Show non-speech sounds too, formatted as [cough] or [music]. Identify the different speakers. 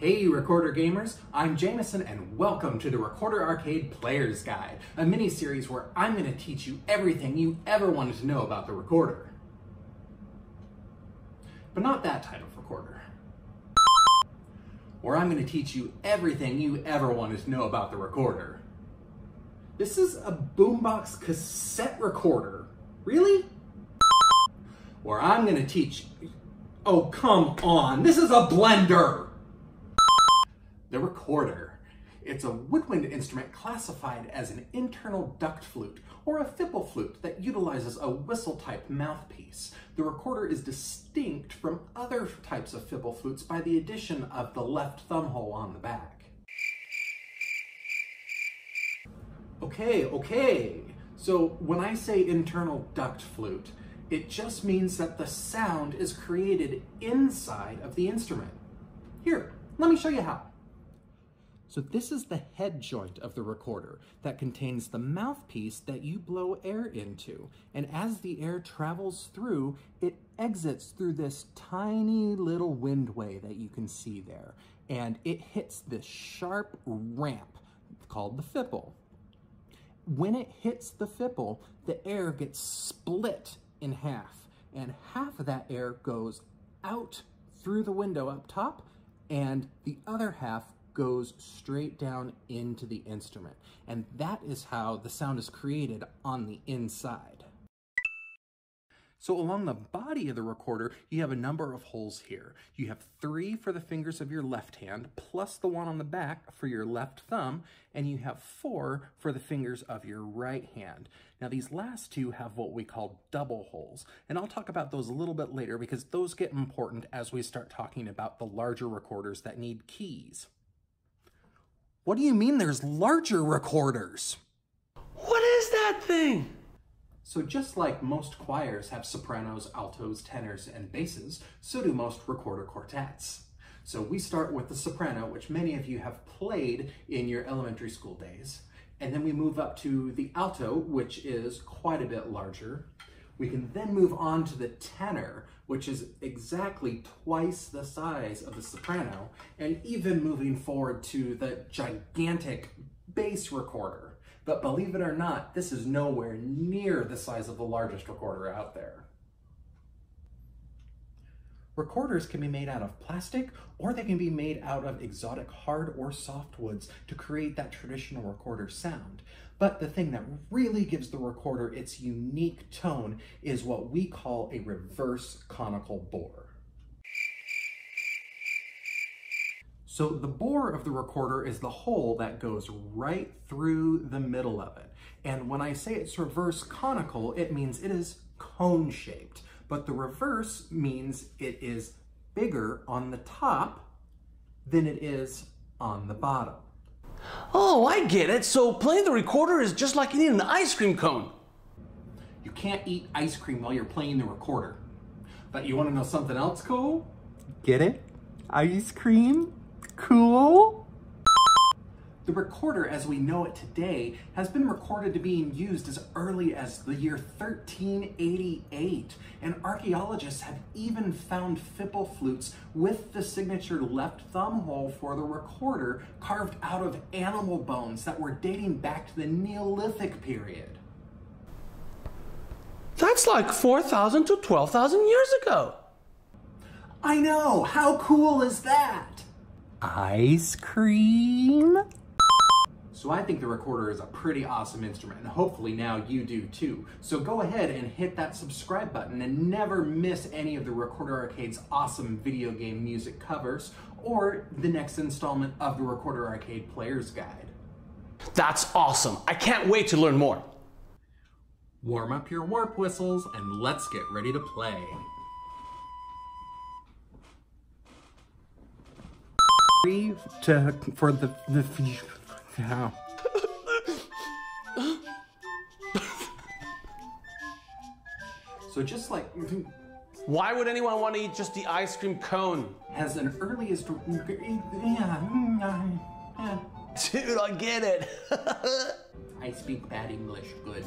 Speaker 1: Hey Recorder Gamers, I'm Jamison and welcome to the Recorder Arcade Player's Guide, a mini-series where I'm going to teach you everything you ever wanted to know about the recorder. But not that type of recorder. Where I'm going to teach you everything you ever wanted to know about the recorder. This is a boombox cassette recorder. Really? Where I'm going to teach... Oh, come on. This is a blender. The recorder. It's a woodwind instrument classified as an internal duct flute or a fipple flute that utilizes a whistle-type mouthpiece. The recorder is distinct from other types of fipple flutes by the addition of the left thumb hole on the back. Okay, okay. So when I say internal duct flute, it just means that the sound is created inside of the instrument. Here, let me show you how. So this is the head joint of the recorder that contains the mouthpiece that you blow air into. And as the air travels through, it exits through this tiny little windway that you can see there. And it hits this sharp ramp called the fipple. When it hits the fipple, the air gets split in half. And half of that air goes out through the window up top, and the other half goes straight down into the instrument. And that is how the sound is created on the inside. So along the body of the recorder, you have a number of holes here. You have three for the fingers of your left hand, plus the one on the back for your left thumb, and you have four for the fingers of your right hand. Now these last two have what we call double holes, and I'll talk about those a little bit later because those get important as we start talking about the larger recorders that need keys. What do you mean there's larger recorders?
Speaker 2: What is that thing?
Speaker 1: So just like most choirs have sopranos, altos, tenors, and basses, so do most recorder quartets. So we start with the soprano, which many of you have played in your elementary school days. And then we move up to the alto, which is quite a bit larger. We can then move on to the tenor, which is exactly twice the size of the soprano, and even moving forward to the gigantic bass recorder. But believe it or not, this is nowhere near the size of the largest recorder out there. Recorders can be made out of plastic or they can be made out of exotic hard or soft woods to create that traditional recorder sound. But the thing that really gives the recorder its unique tone is what we call a reverse conical bore. So the bore of the recorder is the hole that goes right through the middle of it. And when I say it's reverse conical, it means it is cone shaped but the reverse means it is bigger on the top than it is on the bottom.
Speaker 2: Oh, I get it. So playing the recorder is just like eating an ice cream cone.
Speaker 1: You can't eat ice cream while you're playing the recorder. But you want to know something else cool? Get it? Ice cream? Cool? The recorder as we know it today has been recorded to being used as early as the year 1388, and archaeologists have even found fipple flutes with the signature left thumb hole for the recorder carved out of animal bones that were dating back to the Neolithic period.
Speaker 2: That's like 4,000 to 12,000 years ago.
Speaker 1: I know, how cool is that? Ice cream? So I think the recorder is a pretty awesome instrument, and hopefully now you do too. So go ahead and hit that subscribe button and never miss any of the Recorder Arcade's awesome video game music covers or the next installment of the Recorder Arcade Player's Guide.
Speaker 2: That's awesome. I can't wait to learn more.
Speaker 1: Warm up your warp whistles and let's get ready to play. To, for the, the how? so just like [laughs]
Speaker 2: why would anyone want to eat just the ice cream cone?
Speaker 1: Has an earliest Dude,
Speaker 2: I get it. [laughs]
Speaker 1: I speak bad English. Good.